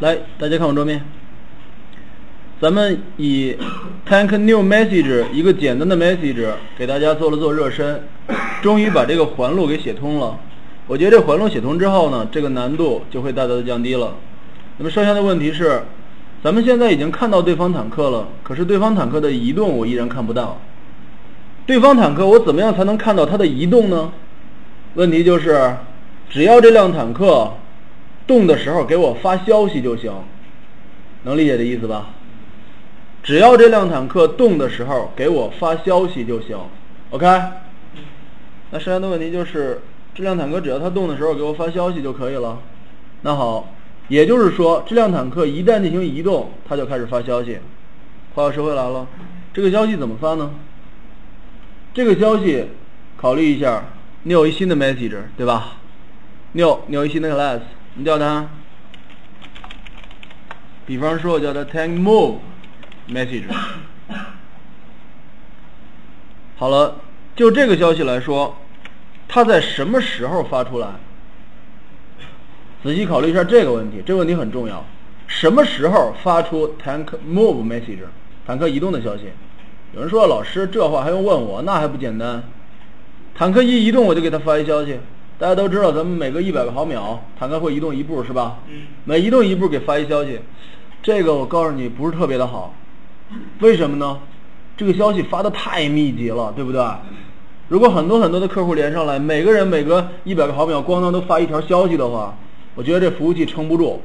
来，大家看我桌面。咱们以 tank new message 一个简单的 message 给大家做了做热身，终于把这个环路给写通了。我觉得这环路写通之后呢，这个难度就会大大的降低了。那么剩下的问题是，咱们现在已经看到对方坦克了，可是对方坦克的移动我依然看不到。对方坦克我怎么样才能看到它的移动呢？问题就是，只要这辆坦克。动的时候给我发消息就行，能理解这意思吧？只要这辆坦克动的时候给我发消息就行，OK？那剩下的问题就是，这辆坦克只要它动的时候给我发消息就可以了。那好，也就是说，这辆坦克一旦进行移动，它就开始发消息。话又说回来了，这个消息怎么发呢？这个消息，考虑一下，你有一新的 message 对吧？你有你有一新的 class。你叫它，比方说我叫它 tank move message。好了，就这个消息来说，它在什么时候发出来？仔细考虑一下这个问题，这个问题很重要。什么时候发出 tank move message？坦克移动的消息？有人说老师这话还用问我？那还不简单？坦克一移动，我就给他发一消息。大家都知道，咱们每隔一百个毫秒，坦克会移动一步，是吧？嗯。每移动一步给发一消息，这个我告诉你不是特别的好。为什么呢？这个消息发的太密集了，对不对？如果很多很多的客户连上来，每个人每隔一百个毫秒咣当都发一条消息的话，我觉得这服务器撑不住，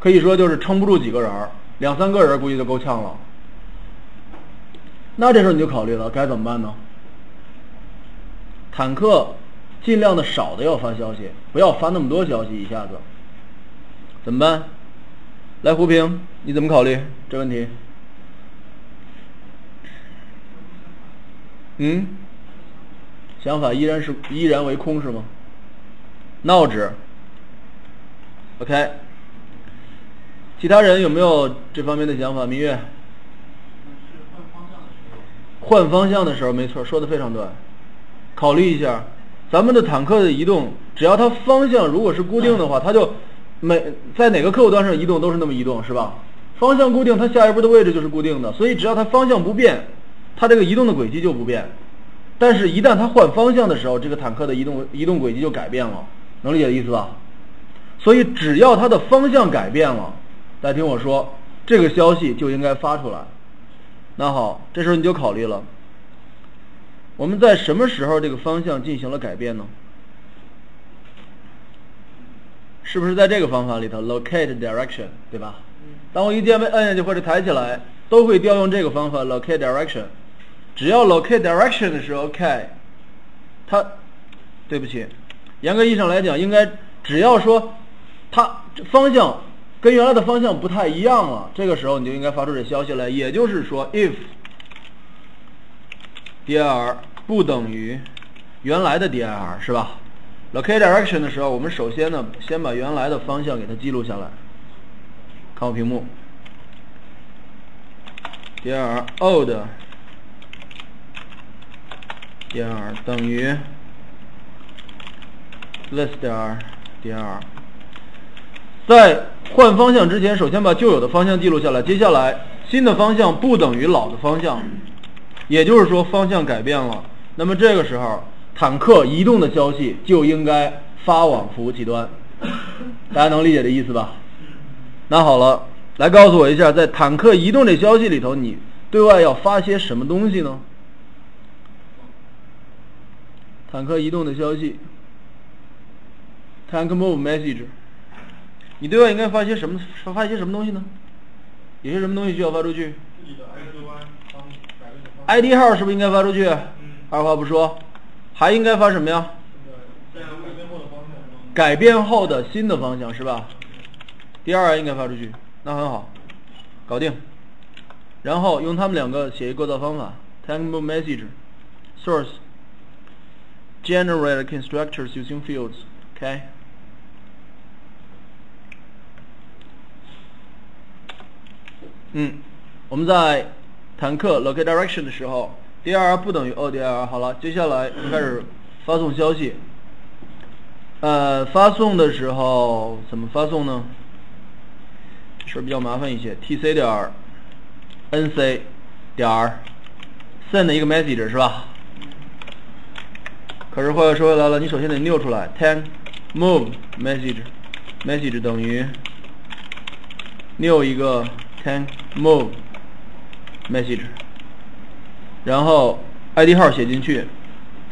可以说就是撑不住几个人，两三个人估计就够呛了。那这时候你就考虑了，该怎么办呢？坦克。尽量的少的要发消息，不要发那么多消息一下子，怎么办？来，胡平，你怎么考虑这问题？嗯？想法依然是依然为空是吗？闹指。OK。其他人有没有这方面的想法？明月。换方向的时候，没错，说的非常对。考虑一下。咱们的坦克的移动，只要它方向如果是固定的话，它就每在哪个客户端上移动都是那么移动，是吧？方向固定，它下一步的位置就是固定的，所以只要它方向不变，它这个移动的轨迹就不变。但是，一旦它换方向的时候，这个坦克的移动移动轨迹就改变了，能理解意思吧？所以，只要它的方向改变了，大家听我说，这个消息就应该发出来。那好，这时候你就考虑了。我们在什么时候这个方向进行了改变呢？是不是在这个方法里头，locate direction，对吧？当我一键被摁下去或者抬起来，都会调用这个方法，locate direction。只要 locate direction 的时候，OK，它，对不起，严格意义上来讲，应该只要说它方向跟原来的方向不太一样了，这个时候你就应该发出这消息来，也就是说，if。Dir 不等于原来的 dir 是吧？locate direction 的时候，我们首先呢，先把原来的方向给它记录下来。看我屏幕，dir old dir 等于 list dir dir。在换方向之前，首先把旧有的方向记录下来。接下来，新的方向不等于老的方向。也就是说，方向改变了，那么这个时候，坦克移动的消息就应该发往服务器端。大家能理解这意思吧？那好了，来告诉我一下，在坦克移动这消息里头，你对外要发些什么东西呢？坦克移动的消息，tank move message，你对外应该发些什么？发一些什么东西呢？有些什么东西需要发出去？ID 号是不是应该发出去？二话不说，还应该发什么呀？改变后的新的方向是吧？第二应该发出去，那很好，搞定。然后用他们两个写一个构造方法：tank move message source generate constructors using fields。OK。嗯，我们在。坦克 locate direction 的时候，dir 不等于 odir。好了，接下来开始发送消息。呃，发送的时候怎么发送呢？这事儿比较麻烦一些，tc 点 nc 点 send 一个 message 是吧？可是话又说回来了，你首先得 new 出来，tank move message message 等于 new 一个 tank move message，然后 ID 号写进去，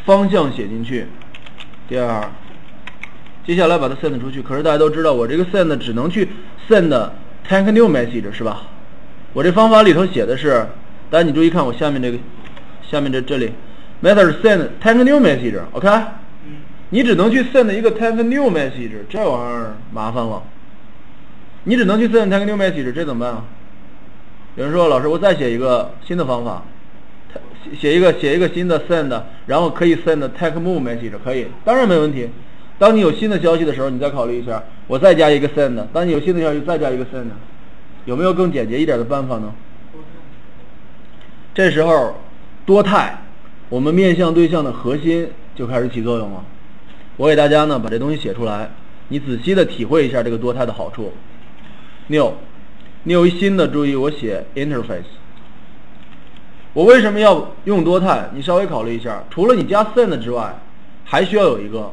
方向写进去。第二，接下来把它 send 出去。可是大家都知道，我这个 send 只能去 send tank new message 是吧？我这方法里头写的是，大家你注意看我下面这个，下面这这里。method send tank new message，OK？你只能去 send 一个 tank new message，这玩意儿麻烦了。你只能去 send tank new message，这怎么办啊？有人说，老师，我再写一个新的方法，写一个写一个新的 send，然后可以 send tank move message，可以，当然没问题。当你有新的消息的时候，你再考虑一下，我再加一个 send。当你有新的消息，再加一个 send，有没有更简洁一点的办法呢？这时候多态。我们面向对象的核心就开始起作用了。我给大家呢把这东西写出来，你仔细的体会一下这个多态的好处。六你有一新的，注意我写 interface。我为什么要用多态？你稍微考虑一下，除了你加 send 之外，还需要有一个。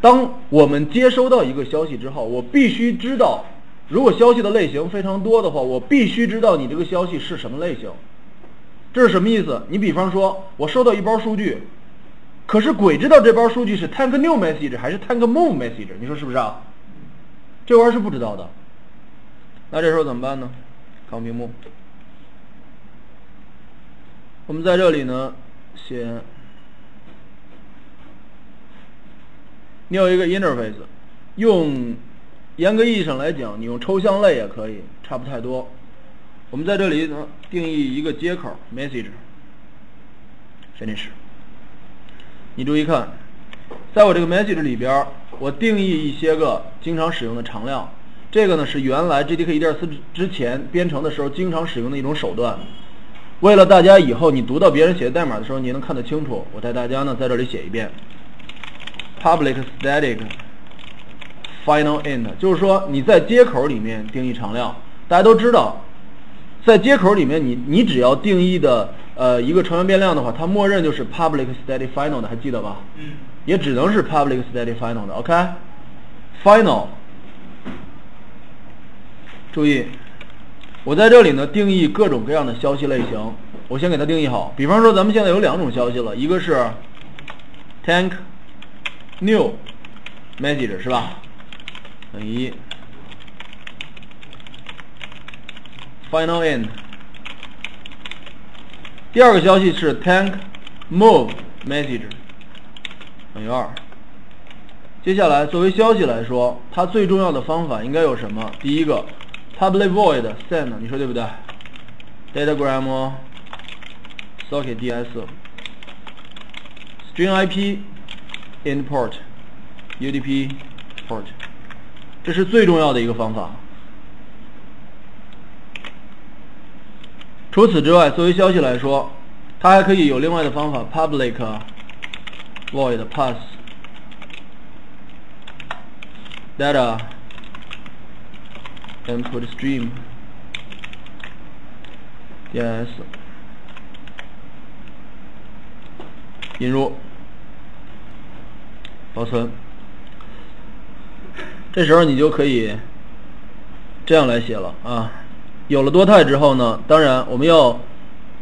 当我们接收到一个消息之后，我必须知道，如果消息的类型非常多的话，我必须知道你这个消息是什么类型。这是什么意思？你比方说，我收到一包数据，可是鬼知道这包数据是 tank new message 还是 tank move message？你说是不是啊？这玩意儿是不知道的。那这时候怎么办呢？看屏幕。我们在这里呢，写，你有一个 interface，用严格意义上来讲，你用抽象类也可以，差不太多。我们在这里呢定义一个接口 message finish。你注意看，在我这个 message 里边，我定义一些个经常使用的常量。这个呢是原来 JDK 1.4之前编程的时候经常使用的一种手段。为了大家以后你读到别人写的代码的时候你能看得清楚，我带大家呢在这里写一遍：public static final int，就是说你在接口里面定义常量。大家都知道。在接口里面，你你只要定义的呃一个成员变量的话，它默认就是 public static final 的，还记得吧？嗯。也只能是 public static final 的，OK？final。注意，我在这里呢定义各种各样的消息类型，我先给它定义好。比方说，咱们现在有两种消息了，一个是 tank new message 是吧？等于一。Final end。第二个消息是 tank move message 等于二。接下来作为消息来说，它最重要的方法应该有什么？第一个，public void send，你说对不对？datagram socket ds string ip in port udp port，这是最重要的一个方法。除此之外，作为消息来说，它还可以有另外的方法：public void pass data input stream yes 引入保存。这时候你就可以这样来写了啊。有了多态之后呢，当然我们要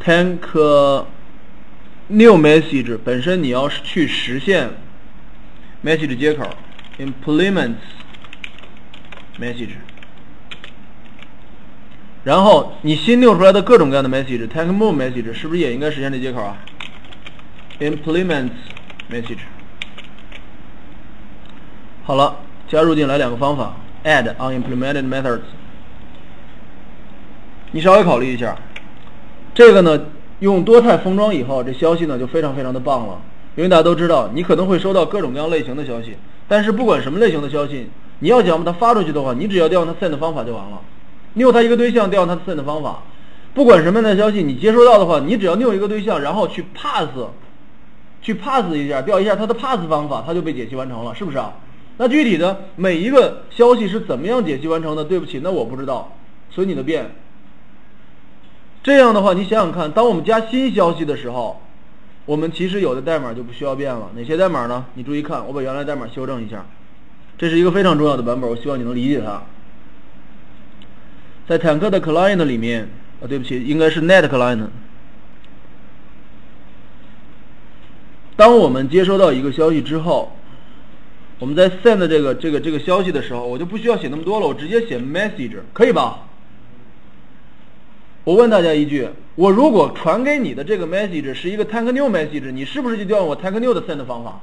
tank new message 本身你要去实现 message 接口 implements message，然后你新弄出来的各种各样的 message tank move message 是不是也应该实现这接口啊？implement message，好了，加入进来两个方法 add unimplemented methods。你稍微考虑一下，这个呢，用多态封装以后，这消息呢就非常非常的棒了。因为大家都知道，你可能会收到各种各样类型的消息，但是不管什么类型的消息，你要想把它发出去的话，你只要调用它 send 方法就完了。你有它一个对象，调用它 send 方法，不管什么样的消息你接收到的话，你只要有一个对象，然后去 pass，去 pass 一下，调一下它的 pass 方法，它就被解析完成了，是不是啊？那具体的每一个消息是怎么样解析完成的？对不起，那我不知道。随你的便。这样的话，你想想看，当我们加新消息的时候，我们其实有的代码就不需要变了。哪些代码呢？你注意看，我把原来代码修正一下。这是一个非常重要的版本，我希望你能理解它。在坦克的 client 里面，啊，对不起，应该是 net client。当我们接收到一个消息之后，我们在 send 这个这个这个消息的时候，我就不需要写那么多了，我直接写 message，可以吧？我问大家一句：我如果传给你的这个 message 是一个 tank new message，你是不是就调用我 tank new 的 send 方法？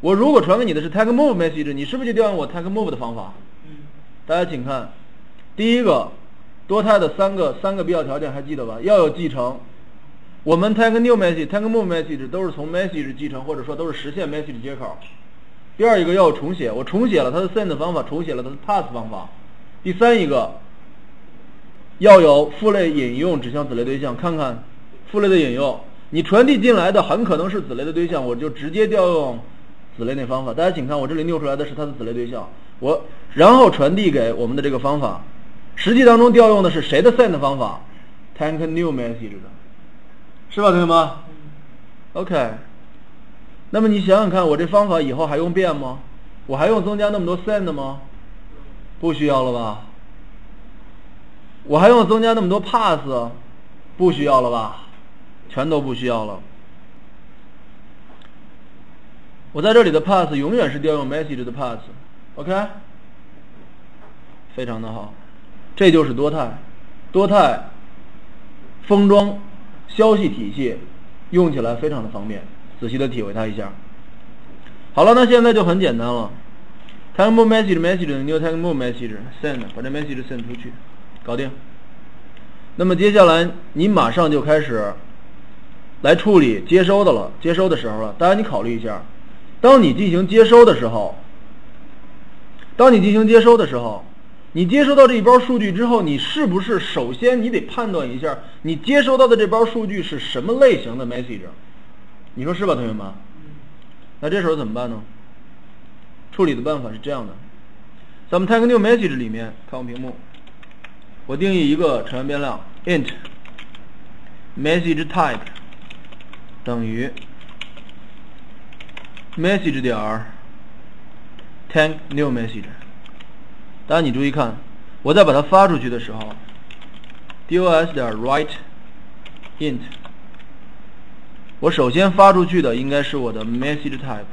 我如果传给你的是 tank move message，你是不是就调用我 tank move 的方法？大家请看，第一个多态的三个三个必要条件还记得吧？要有继承，我们 tank new message、tank move message 都是从 message 继承，或者说都是实现 message 接口。第二一个要有重写，我重写了它的 send 方法，重写了它的 pass 方法。第三一个。要有父类引用指向子类对象，看看父类的引用，你传递进来的很可能是子类的对象，我就直接调用子类那方法。大家请看，我这里拗出来的是它的子类对象，我然后传递给我们的这个方法，实际当中调用的是谁的 send 方法？tank new message 的，是吧，同学们？OK，那么你想想看，我这方法以后还用变吗？我还用增加那么多 send 吗？不需要了吧？我还用增加那么多 pass，不需要了吧？全都不需要了。我在这里的 pass 永远是调用 message 的 pass，OK？非常的好，这就是多态，多态封装消息体系，用起来非常的方便。仔细的体会它一下。好了，那现在就很简单了，tag move message message new tag move message send，把这 message send 出去。搞定。那么接下来你马上就开始来处理接收的了。接收的时候了，大家你考虑一下，当你进行接收的时候，当你进行接收的时候，你接收到这一包数据之后，你是不是首先你得判断一下，你接收到的这包数据是什么类型的 message？你说是吧，同学们？那这时候怎么办呢？处理的办法是这样的，咱们 tag new message 里面看我屏幕。我定义一个成员变量 int message type 等于 message 点 tank new message。大家你注意看，我在把它发出去的时候，dos 点 write int，我首先发出去的应该是我的 message type。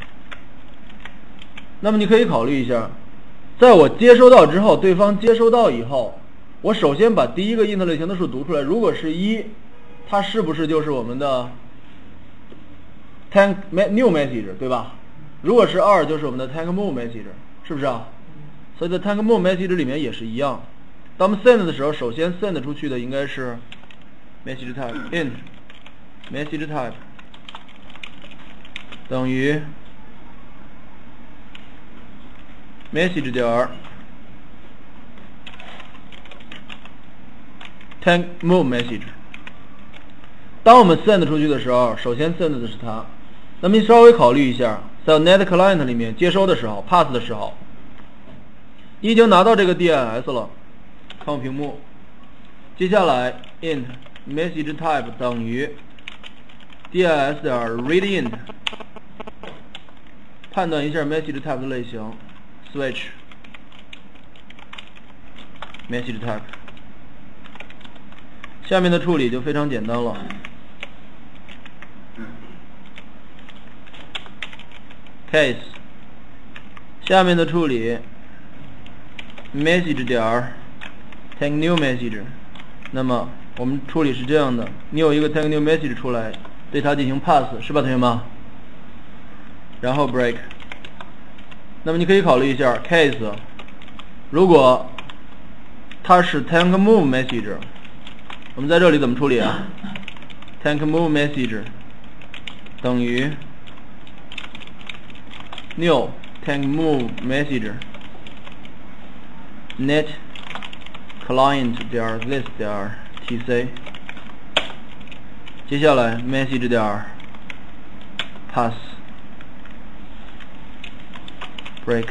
那么你可以考虑一下，在我接收到之后，对方接收到以后。我首先把第一个 int 类型的数读出来，如果是一，它是不是就是我们的 tank new message 对吧？如果是二，就是我们的 tank move message，是不是啊？所以在 tank move message 里面也是一样。当我们 send 的时候，首先 send 出去的应该是 message type int message type 等于 message 点 tank move message。当我们 send 出去的时候，首先 send 的是它。那么你稍微考虑一下，在 net client 里面接收的时候，pass 的时候，已经拿到这个 DNS 了。看我屏幕。接下来 int message type 等于 DNS 点 read int，判断一下 message type 类型，switch message type。下面的处理就非常简单了。case 下面的处理，message 点儿，take new message，那么我们处理是这样的：你有一个 take new message 出来，对它进行 pass，是吧，同学们？然后 break。那么你可以考虑一下 case，如果它是 tank move message。我们在这里怎么处理啊？tank move message 等于 new tank move message net client 点 list 点 TC 接下来 message 点 pass break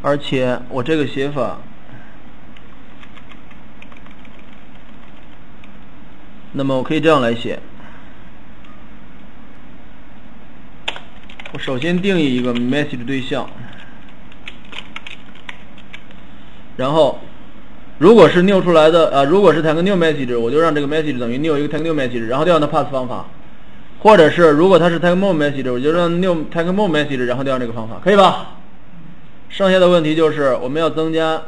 而且我这个写法。那么我可以这样来写。我首先定义一个 message 对象，然后如果是 new 出来的啊，如果是 take new message，我就让这个 message 等于 new 一个 take new message，然后调用它 pass 方法。或者是如果它是 take more message，我就让 new take more message，然后调用这个方法，可以吧？剩下的问题就是我们要增加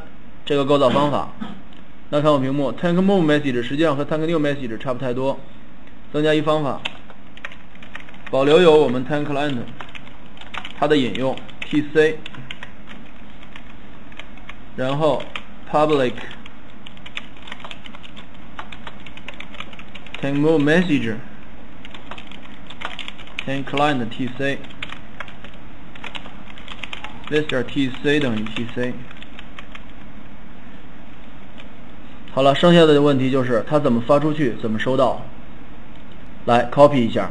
这个构造方法。那看我屏幕，tank move message 实际上和 tank new message 差不太多，增加一方法，保留有我们 tag client 它的引用 tc，然后 public tag more message。tag client tc this 点 tc 等于 tc 好了，剩下的问题就是它怎么发出去，怎么收到。来 copy 一下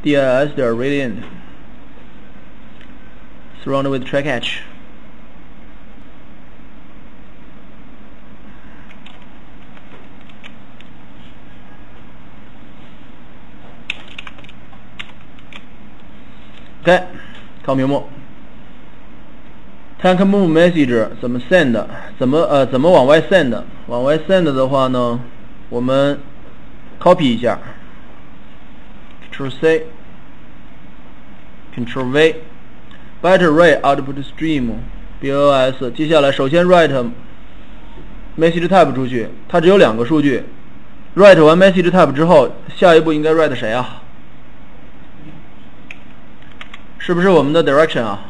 ，dis 点 radiant surrounded with track h OK，看屏幕。Tank move message 怎么 send？怎么呃怎么往外 send？往外 send 的话呢，我们 copy 一下，Ctrl C，Ctrl V，Better write output stream，BOS。接下来首先 write message type 出去，它只有两个数据。write 完 message type 之后，下一步应该 write 谁啊？是不是我们的 direction 啊？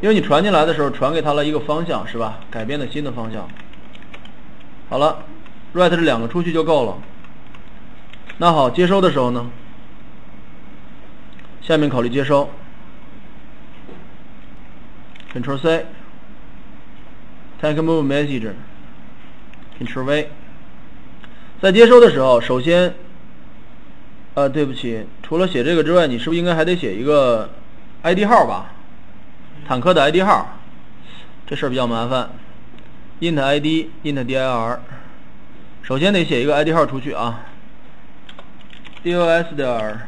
因为你传进来的时候传给他了一个方向，是吧？改变了新的方向。好了，write 这两个出去就够了。那好，接收的时候呢？下面考虑接收。Ctrl C，Take move Message，Ctrl V。在接收的时候，首先。呃，对不起，除了写这个之外，你是不是应该还得写一个 ID 号吧？坦克的 ID 号，这事儿比较麻烦。int ID，int dir，首先得写一个 ID 号出去啊。dos 点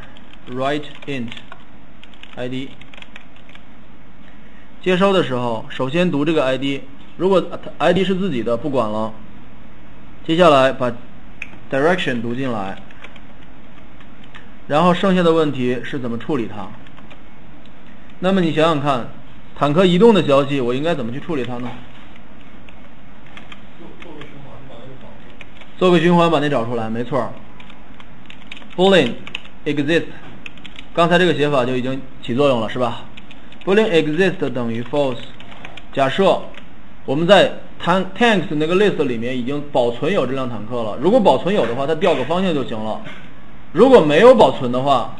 write int ID，接收的时候，首先读这个 ID，如果 ID 是自己的，不管了。接下来把 direction 读进来。然后剩下的问题是怎么处理它？那么你想想看，坦克移动的消息，我应该怎么去处理它呢？做个循环把那找出来，没错。Boolean exist，刚才这个写法就已经起作用了，是吧？Boolean exist 等于 false。假设我们在 tank tanks 那个 list 里面已经保存有这辆坦克了，如果保存有的话，它调个方向就行了。如果没有保存的话，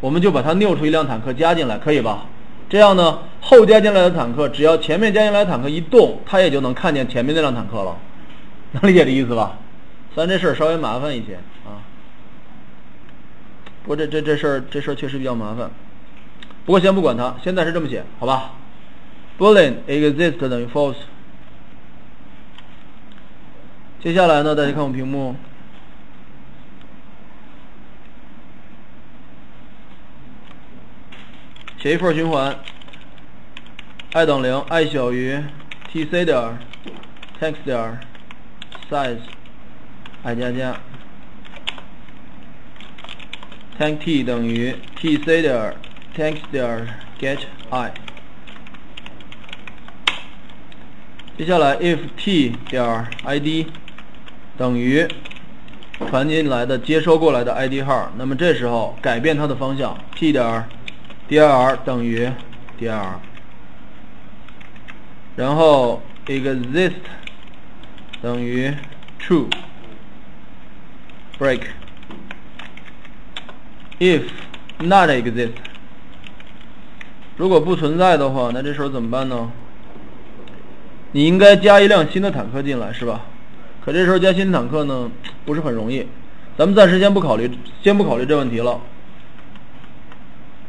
我们就把它 new 出一辆坦克加进来，可以吧？这样呢，后加进来的坦克，只要前面加进来的坦克一动，它也就能看见前面那辆坦克了，能理解这意思吧？虽然这事儿稍微麻烦一些啊，不过这这这事儿这事儿确实比较麻烦。不过先不管它，现在是这么写，好吧？Boolean exist 等于 false。接下来呢，大家看我屏幕。写一份循环，i 等零，i 小于 tc 点 text 点 size，i 加加，tank t 等于 tc 点 text 点 get i。接下来 if t 点 id 等于传进来的接收过来的 id 号，那么这时候改变它的方向，t 点。dir 等于 dir，然后 exist 等于 true，break if not exist，如果不存在的话，那这时候怎么办呢？你应该加一辆新的坦克进来，是吧？可这时候加新坦克呢，不是很容易。咱们暂时先不考虑，先不考虑这问题了。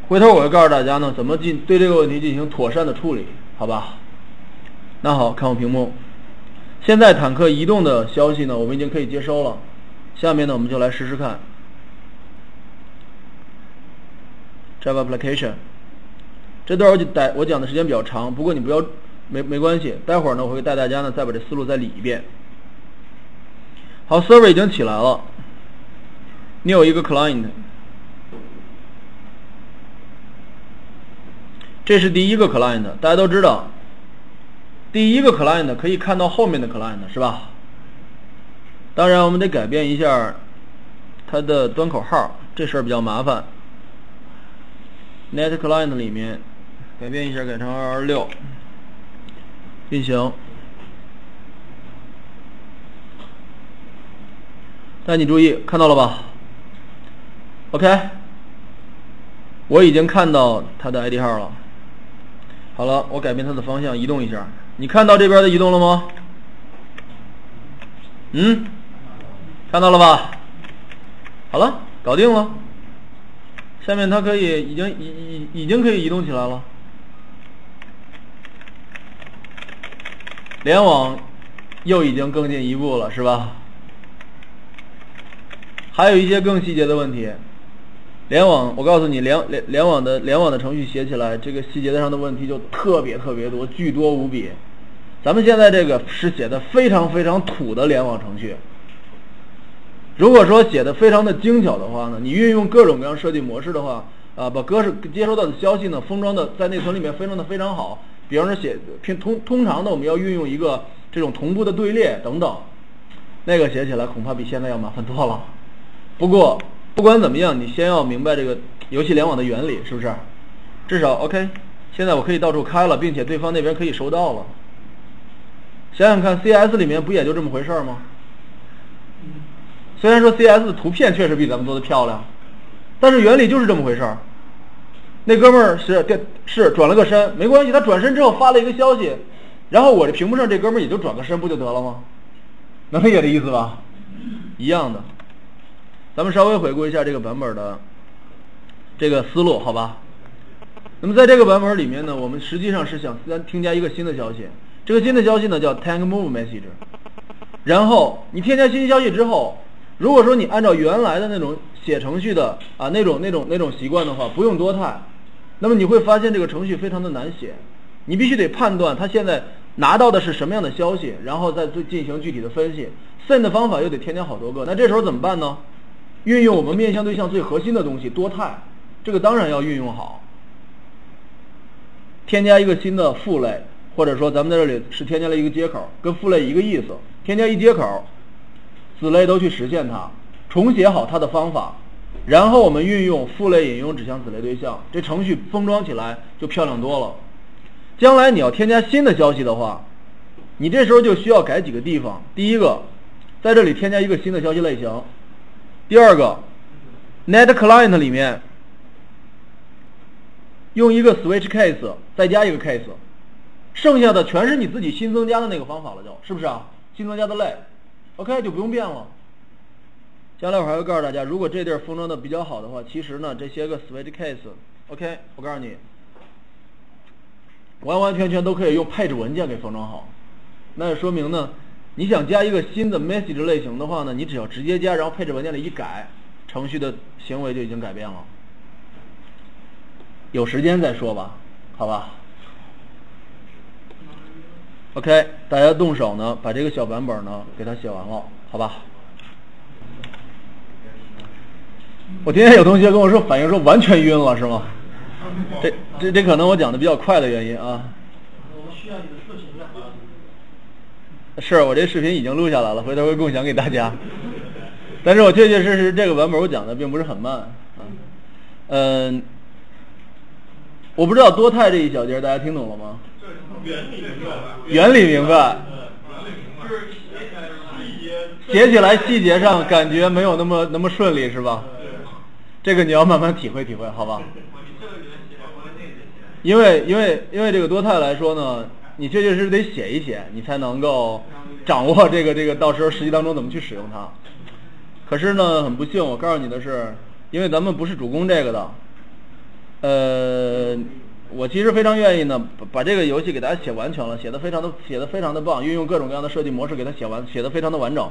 回头我会告诉大家呢，怎么进对这个问题进行妥善的处理，好吧？那好看我屏幕，现在坦克移动的消息呢，我们已经可以接收了。下面呢，我们就来试试看。Java application，这段我带我讲的时间比较长，不过你不要没没关系，待会儿呢我会带大家呢再把这思路再理一遍。好，server 已经起来了，你有一个 client。这是第一个 client，大家都知道，第一个 client 可以看到后面的 client 是吧？当然，我们得改变一下它的端口号，这事儿比较麻烦。Net client 里面改变一下，改成二二六，运行。但你注意，看到了吧？OK，我已经看到它的 ID 号了。好了，我改变它的方向，移动一下。你看到这边的移动了吗？嗯，看到了吧？好了，搞定了。下面它可以已经已已已经可以移动起来了。联网又已经更进一步了，是吧？还有一些更细节的问题。联网，我告诉你，联联联网的联网的程序写起来，这个细节上的问题就特别特别多，巨多无比。咱们现在这个是写的非常非常土的联网程序。如果说写的非常的精巧的话呢，你运用各种各样设计模式的话，啊，把格式接收到的消息呢封装的在内存里面封装的非常好。比方说写平通通常的我们要运用一个这种同步的队列等等，那个写起来恐怕比现在要麻烦多了。不过。不管怎么样，你先要明白这个游戏联网的原理，是不是？至少 OK。现在我可以到处开了，并且对方那边可以收到了。想想看，CS 里面不也就这么回事吗？虽然说 CS 的图片确实比咱们做的漂亮，但是原理就是这么回事儿。那哥们儿是电是转了个身，没关系，他转身之后发了一个消息，然后我这屏幕上这哥们儿也就转个身，不就得了吗？能理解这意思吧？一样的。咱们稍微回顾一下这个版本的这个思路，好吧？那么在这个版本里面呢，我们实际上是想添加一个新的消息，这个新的消息呢叫 tank move message。然后你添加新消息之后，如果说你按照原来的那种写程序的啊那种那种那种习惯的话，不用多态，那么你会发现这个程序非常的难写。你必须得判断它现在拿到的是什么样的消息，然后再进行具体的分析。send 方法又得添加好多个，那这时候怎么办呢？运用我们面向对象最核心的东西多态，这个当然要运用好。添加一个新的父类，或者说咱们在这里是添加了一个接口，跟父类一个意思。添加一接口，子类都去实现它，重写好它的方法，然后我们运用父类引用指向子类对象，这程序封装起来就漂亮多了。将来你要添加新的消息的话，你这时候就需要改几个地方。第一个，在这里添加一个新的消息类型。第二个，net client 里面用一个 switch case，再加一个 case，剩下的全是你自己新增加的那个方法了，就是不是啊？新增加的类，OK 就不用变了。将来我还会告诉大家，如果这地儿封装的比较好的话，其实呢这些个 switch case，OK，我告诉你，完完全全都可以用配置文件给封装好。那也说明呢。你想加一个新的 message 类型的话呢，你只要直接加，然后配置文件里一改，程序的行为就已经改变了。有时间再说吧，好吧？OK，大家动手呢，把这个小版本呢给它写完了，好吧？我今天有同学跟我说反映说完全晕了，是吗？这这这可能我讲的比较快的原因啊。是我这视频已经录下来了，回头会共享给大家。但是我确确实实这个版本我讲的并不是很慢啊。嗯，我不知道多态这一小节大家听懂了吗？原理明白。原理明白。写起来细节上感觉没有那么那么顺利是吧？这个你要慢慢体会体会，好吧？因为因为因为这个多态来说呢。你确确实实得写一写，你才能够掌握这个这个到时候实际当中怎么去使用它。可是呢，很不幸，我告诉你的是，因为咱们不是主攻这个的，呃，我其实非常愿意呢，把这个游戏给大家写完全了，写的非常的写的非常的棒，运用各种各样的设计模式给它写完，写的非常的完整。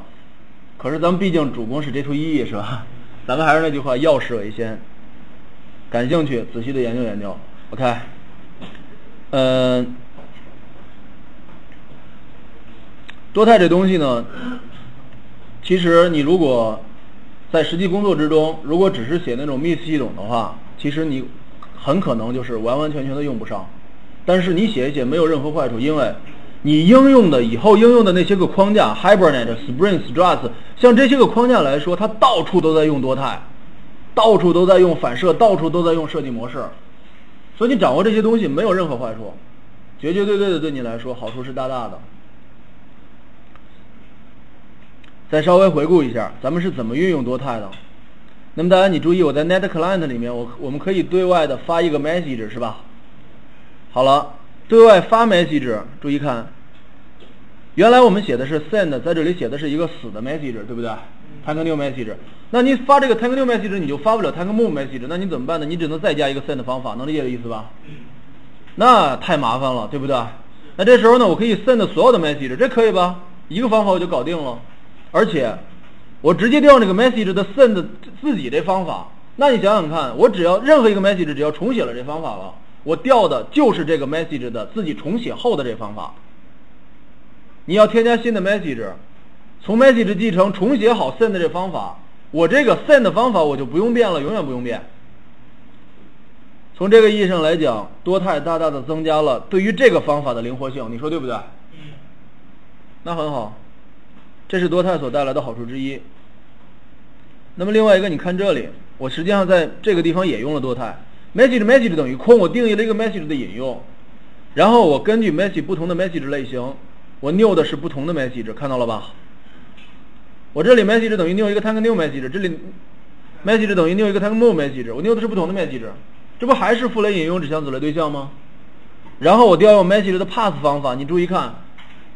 可是咱们毕竟主攻是 J 图 EE 是吧？咱们还是那句话，要事为先。感兴趣，仔细的研究研究。OK，嗯，多肽这东西呢，其实你如果在实际工作之中，如果只是写那种 MIS 系统的话，其实你很可能就是完完全全的用不上。但是你写一写没有任何坏处，因为你应用的以后应用的那些个框架，Hibernate、Spring、Struts，像这些个框架来说，它到处都在用多肽。到处都在用反射，到处都在用设计模式，所以你掌握这些东西没有任何坏处，绝绝对对的对你来说好处是大大的。再稍微回顾一下，咱们是怎么运用多态的？那么大家你注意，我在 Net Client 里面，我我们可以对外的发一个 message 是吧？好了，对外发 message，注意看，原来我们写的是 send，在这里写的是一个死的 message，对不对？tank new message，那你发这个 tank new message，你就发不了 tank move message，那你怎么办呢？你只能再加一个 send 方法，能理解这意思吧？那太麻烦了，对不对？那这时候呢，我可以 send 所有的 message，这可以吧？一个方法我就搞定了，而且我直接调用这个 message 的 send 自己这方法。那你想想看，我只要任何一个 message，只要重写了这方法了，我调的就是这个 message 的自己重写后的这方法。你要添加新的 message。从 message 继承重写好 send 这方法，我这个 send 方法我就不用变了，永远不用变。从这个意义上来讲，多肽大大的增加了对于这个方法的灵活性，你说对不对？嗯。那很好，这是多肽所带来的好处之一。那么另外一个，你看这里，我实际上在这个地方也用了多肽。message message 等于空，我定义了一个 message 的引用，然后我根据 message 不同的 message 类型，我 new 的是不同的 message，看到了吧？我这里 message 等于 new 一个 tank new message，这里 message 等于 new 一个 tank move message，我 new 的是不同的 message，这不还是父类引用指向子类对象吗？然后我调用 message 的 pass 方法，你注意看，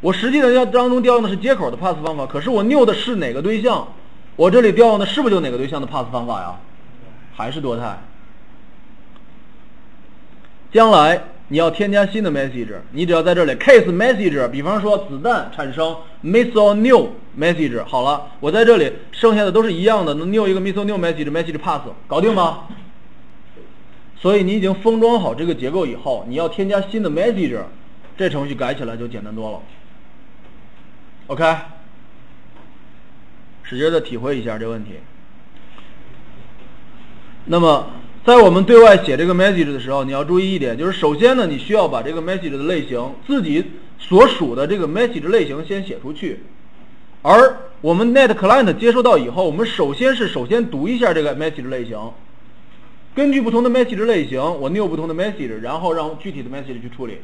我实际的要当中调用的是接口的 pass 方法，可是我 new 的是哪个对象？我这里调用的是不是就哪个对象的 pass 方法呀？还是多态？将来。你要添加新的 message，你只要在这里 case message，比方说子弹产生 missile new message，好了，我在这里剩下的都是一样的，能 new 一个 missile new message，message pass，搞定吗？所以你已经封装好这个结构以后，你要添加新的 message，这程序改起来就简单多了。OK，使劲的体会一下这问题。那么。在我们对外写这个 message 的时候，你要注意一点，就是首先呢，你需要把这个 message 的类型自己所属的这个 message 类型先写出去。而我们 net client 接收到以后，我们首先是首先读一下这个 message 类型，根据不同的 message 类型，我 new 不同的 message，然后让具体的 message 去处理。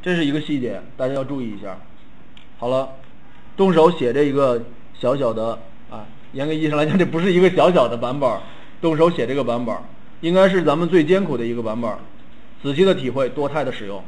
这是一个细节，大家要注意一下。好了，动手写这一个小小的啊，严格意义上来讲，这不是一个小小的版本。动手写这个版本，应该是咱们最艰苦的一个版本。仔细的体会多态的使用。